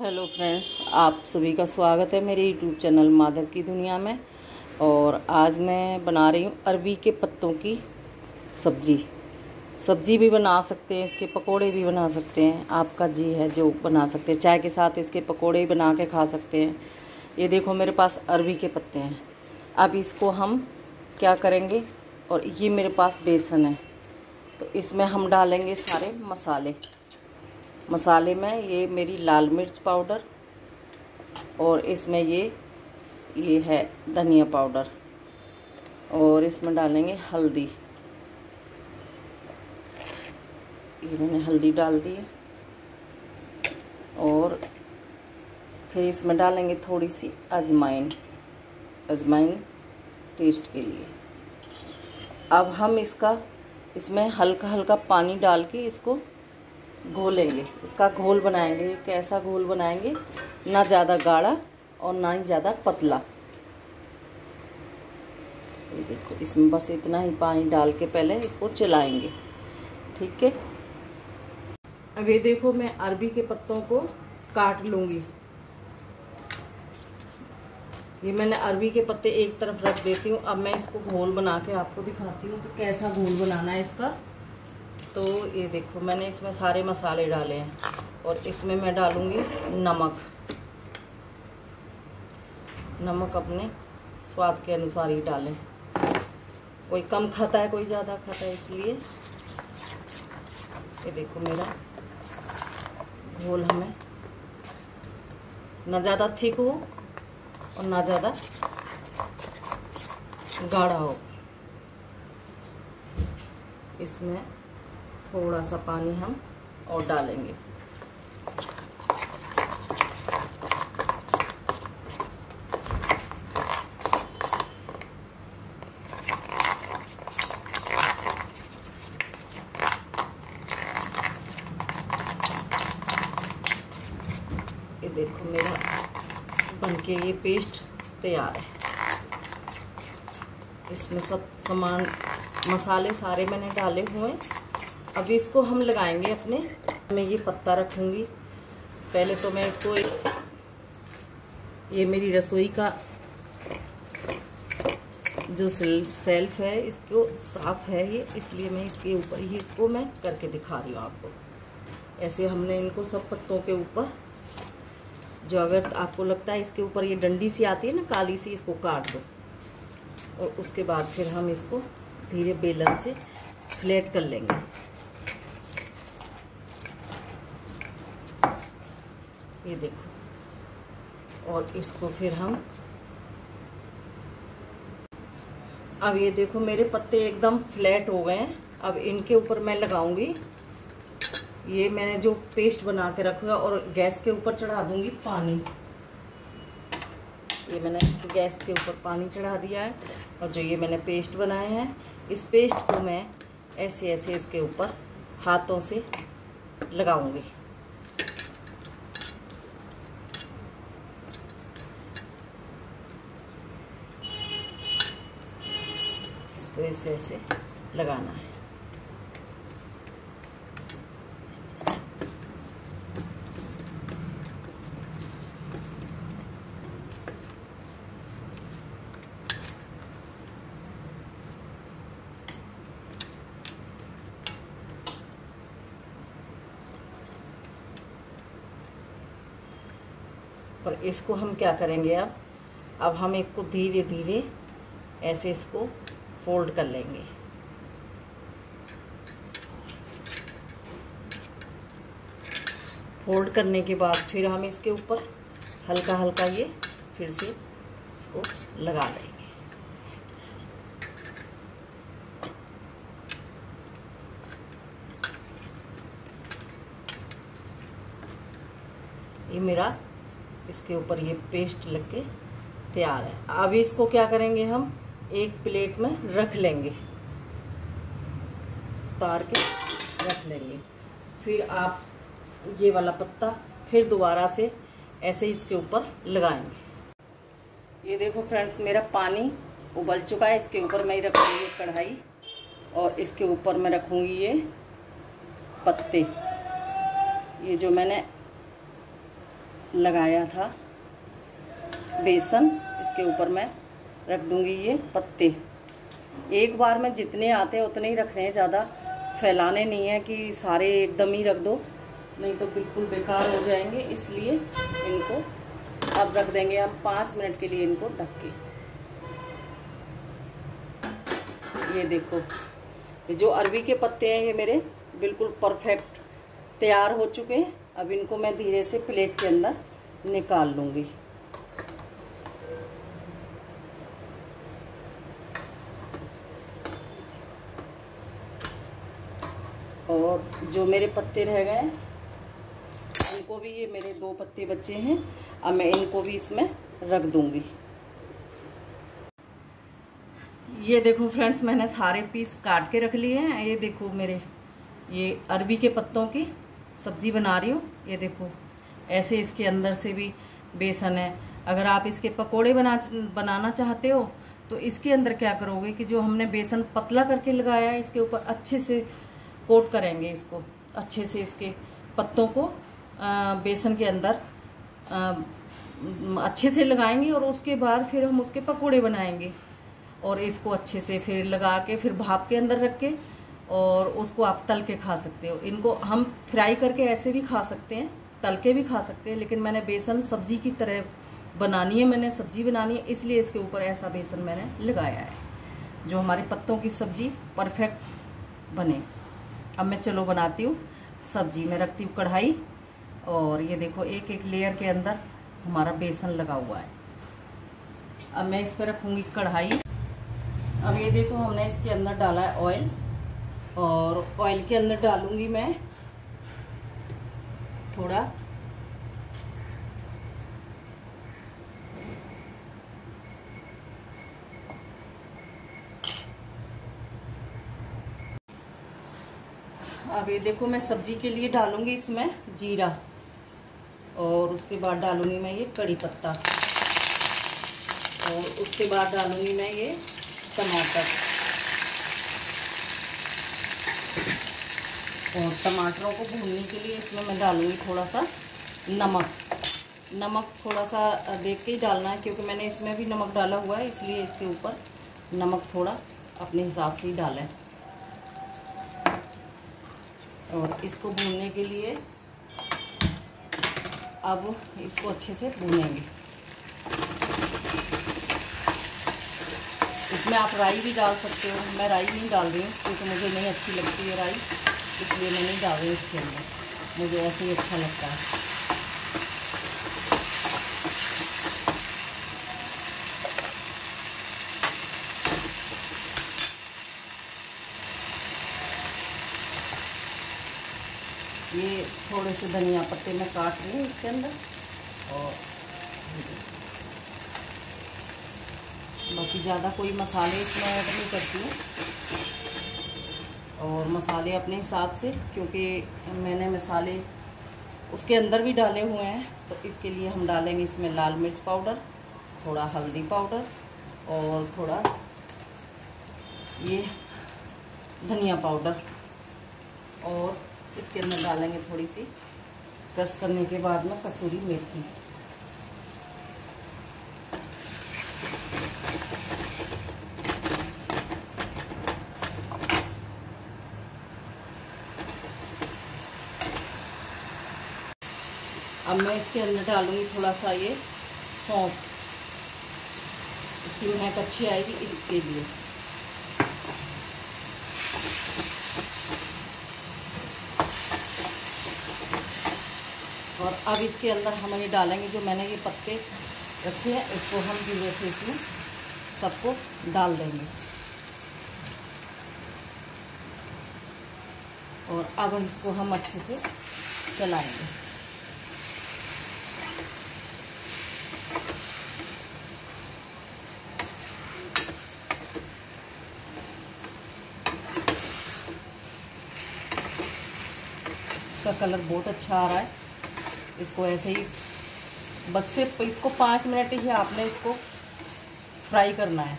Hello friends, आप सभी का स्वागत है मेरे यूट्यूब चैनल माधव की दुनिया में। और आज मैं बना रही हूँ अरबी के पत्तों की सब्ज़ी। सब्ज़ी भी बना सकते हैं, इसके पकोड़े भी बना सकते हैं। आपका जी है जो बना सकते हैं, चाय के साथ इसके पकोड़े बना के खा सकते हैं। ये देखो मेरे पास अरबी के पत्ते हैं। अब इसको हम क्या करेंगे? और ये मेरे पास बेसन है। तो इसमें हम डालेंगे सारे मसाले। मसाले में ये मेरी लाल मिर्च पाउडर और इसमें ये ये है धनिया पाउडर और इसमें डालेंगे हल्दी। ये मैंने हल्दी डाल दी है और फिर इसमें डालेंगे थोड़ी सी अजमाइन अजमाइन टेस्ट के लिए। अब हम इसका, इसमें हल्का हल्का पानी डाल के इसको घोलेंगे। इसका घोल बनाएँगे कैसा घोल बनाएँगे, ना ज़्यादा गाढ़ा और ना ही ज़्यादा पतला। ये देखो, इसमें बस इतना ही पानी डाल के पहले इसको चलाएँगे। ठीक है? अब ये देखो, मैं अरबी के पत्तों को काट लूँगी। ये मैंने अरबी के पत्ते एक तरफ़ रख देती हूँ। अब मैं इसको घोल बना के आपको दिखाती हूँ कि कैसा घोल बनाना है इसका। तो ये देखो, मैंने इसमें सारे मसाले डाले हैं और इसमें मैं डालूँगी नमक। नमक अपने स्वाद के अनुसार ही डालें। कोई कम खाता है, कोई ज़्यादा खाता है, इसलिए ये देखो मेरा घोल हमें ना ज़्यादा थिक हो और ना ज़्यादा गाढ़ा हो। इसमें थोड़ा सा पानी हम और डालेंगे। ये देखो मेरा बनके ये पेस्ट तैयार है। इसमें सब सामान, मसाले सारे मैंने डाले हुए हैं। अब इसको हम लगाएँगे अपने। मैं ये पत्ता रखूँगी। पहले तो मैं इसको ये मेरी रसोई का जो सेल्फ है, इसको साफ़ है ये, इसलिए मैं इसके ऊपर ही इसको मैं करके दिखा रही हूँ आपको। ऐसे हमने इनको सब पत्तों के ऊपर जो अगर आपको लगता है इसके ऊपर ये डंडी सी आती है ना, काली सी, इसको काट दो। और उसके बाद फिर हम इसको धीरे बेलन से फ्लैट कर लेंगे। ये देखो। और इसको फिर हम अब ये देखो, मेरे पत्ते एकदम फ्लैट हो गए हैं। अब इनके ऊपर मैं लगाऊँगी। ये मैंने जो पेस्ट बना के रखूँगा और गैस के ऊपर चढ़ा दूँगी पानी। ये मैंने गैस के ऊपर पानी चढ़ा दिया है और जो ये मैंने पेस्ट बनाए हैं, इस पेस्ट को मैं ऐसे ऐसे इसके ऊपर हाथों से लगाऊँगी। इसको ऐसे ऐसे लगाना है। और इसको हम क्या करेंगे अब? अब हम इसको धीरे धीरे ऐसे इसको फोल्ड कर लेंगे। फोल्ड करने के बाद फिर हम इसके ऊपर हल्का हल्का ये फिर से इसको लगा देंगे ये मेरा इसके ऊपर ये पेस्ट लग के तैयार है। अब इसको क्या करेंगे हम? एक प्लेट में रख लेंगे। उतार के रख लेंगे। फिर आप ये वाला पत्ता फिर दोबारा से ऐसे ही इसके ऊपर लगाएँगे। ये देखो फ्रेंड्स, मेरा पानी उबल चुका है। इसके ऊपर मैं रखूँगी कढ़ाई और इसके ऊपर मैं रखूँगी ये पत्ते। ये जो मैंने लगाया था बेसन, इसके ऊपर मैं रख दूँगी ये पत्ते। एक बार में जितने आते हैं, उतने ही रखने हैं, ज़्यादा फैलाने नहीं है कि सारे एकदम ही रख दो। नहीं तो बिल्कुल बेकार हो जाएँगे, इसलिए इनको अब रख देंगे हम पाँच मिनट के लिए इनको ढक के। ये देखो जो अरबी के पत्ते हैं ये मेरे बिल्कुल परफेक्ट तैयार हो चुके हैं। अब इनको मैं धीरे से प्लेट के अंदर निकाल लूँगी। और जो मेरे पत्ते रह गए इनको भी ये मेरे दो पत्ते बचे हैं। अब मैं इनको भी इसमें रख दूँगी। ये देखो फ्रेंड्स, मैंने सारे पीस काट के रख लिए हैं। ये देखो मेरे, ये अरबी के पत्तों की सब्ज़ी बना रही हूँ। ये देखो, ऐसे इसके अंदर से भी बेसन है। अगर आप इसके पकोड़े बना, बनाना चाहते हो तो इसके अंदर क्या करोगे कि जो हमने बेसन पतला करके लगाया है, इसके ऊपर अच्छे से कोट करेंगे इसको, अच्छे से इसके पत्तों को बेसन के अंदर अच्छे से लगाएँगे और उसके बाद फिर हम उसके पकोड़े बनाएँगे। और इसको अच्छे से फिर लगा के, फिर भाप के अंदर रख के और उसको आप तल के खा सकते हो। इनको हम फ्राई करके ऐसे भी खा सकते हैं, तल के भी खा सकते हैं, लेकिन मैंने बेसन सब्ज़ी की तरह बनानी है, मैंने सब्ज़ी बनानी है, इसलिए इसके ऊपर ऐसा बेसन मैंने लगाया है, जो हमारे पत्तों की सब्ज़ी परफेक्ट बने। अब मैं चलो बनाती हूँ। सब्ज़ी में रखती हूँ कढ़ाई। और ये देखो, एक एक लेयर के अंदर हमारा बेसन लगा हुआ है। अब मैं इस पर रखूँगी कढ़ाई। अब ये देखो, हमने इसके अंदर डाला है ऑयल और ऑयल के अंदर डालूँगी मैं थोड़ा अब ये देखो मैं सब्ज़ी के लिए डालूँगी इसमें जीरा और उसके बाद डालूँगी मैं ये कड़ी पत्ता और उसके बाद डालूँगी मैं ये टमाटर और टमाटरों को भूनने के लिए इसमें मैं डालूँगी थोड़ा सा नमक। नमक थोड़ा सा देख के ही डालना है क्योंकि मैंने इसमें भी नमक डाला हुआ है, इसलिए इसके ऊपर नमक थोड़ा अपने हिसाब से ही डाला। है और इसको भूनने के लिए अब इसको अच्छे से भूनेंगे। इसमें आप राई भी डाल सकते हो। मैं राई नहीं डाल रही हूँ, क्योंकि मुझे नहीं अच्छी लगती है राई, इसलिए मैं नहीं डाल रही इसके अंदर। मुझे ऐसे ही अच्छा लगता है। ये थोड़े से धनिया पत्ते मैं काट रही हूँ इसके अंदर। और बाकी ज़्यादा कोई मसाले इसमें ऐड नहीं करती हूँ। और मसाले अपने हिसाब से, क्योंकि मैंने मसाले उसके अंदर भी डाले हुए हैं तो इसके लिए हम डालेंगे इसमें लाल मिर्च पाउडर, थोड़ा हल्दी पाउडर और थोड़ा ये धनिया पाउडर। और इसके अंदर डालेंगे थोड़ी सी क्रश करने के बाद में कसूरी मेथी। अब मैं इसके अंदर डालूँगी थोड़ा सा ये सौंफ। इसकी महक अच्छी आएगी इसके लिए। और अब इसके अंदर हम ये डालेंगे जो मैंने ये पत्ते रखे हैं, इसको हम धीरे से इसमें सबको डाल देंगे। और अब इसको हम अच्छे से चलाएँगे। इसका कलर बहुत अच्छा आ रहा है। इसको ऐसे ही बस सिर्फ़ इसको पाँच मिनट ही आपने इसको फ्राई करना है।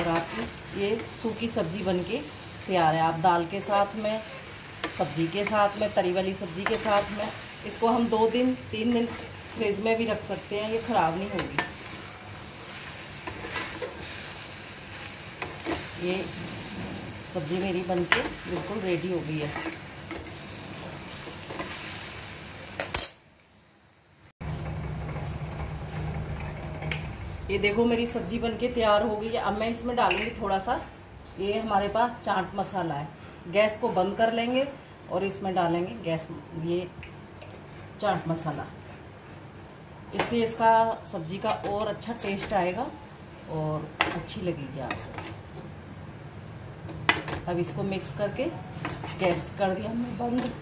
और आपकी ये सूखी सब्ज़ी बनके तैयार है। आप दाल के साथ में, सब्ज़ी के साथ में, तरी वाली सब्ज़ी के साथ में, इसको हम दो दिन, तीन दिन फ्रिज में भी रख सकते हैं। ये ख़राब नहीं होगी। ये सब्ज़ी मेरी बनके बिल्कुल रेडी हो गई है। ये देखो मेरी सब्ज़ी बनके तैयार हो गई है। अब मैं इसमें डालूँगी थोड़ा सा ये हमारे पास चाट मसाला है। गैस को बंद कर लेंगे और इसमें डालेंगे गैस, ये चाट मसाला। इससे इसका सब्ज़ी का और अच्छा टेस्ट आएगा और अच्छी लगेगी आपको। अब इसको मिक्स करके गैस कर दिया हमने बंद।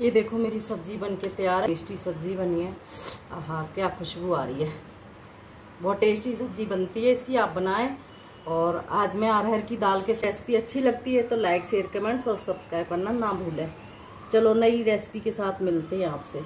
ये देखो मेरी सब्ज़ी बन के तैयार है। टेस्टी सब्ज़ी बनी है। हाँ क्या खुशबू आ रही है। बहुत टेस्टी सब्ज़ी बनती है इसकी, आप बनाएँ। और आज मैं अरहर की दाल के रेसिपी अच्छी लगती है तो लाइक शेयर कमेंट्स और सब्सक्राइब करना ना भूलें। चलो नई रेसिपी के साथ मिलते हैं आपसे।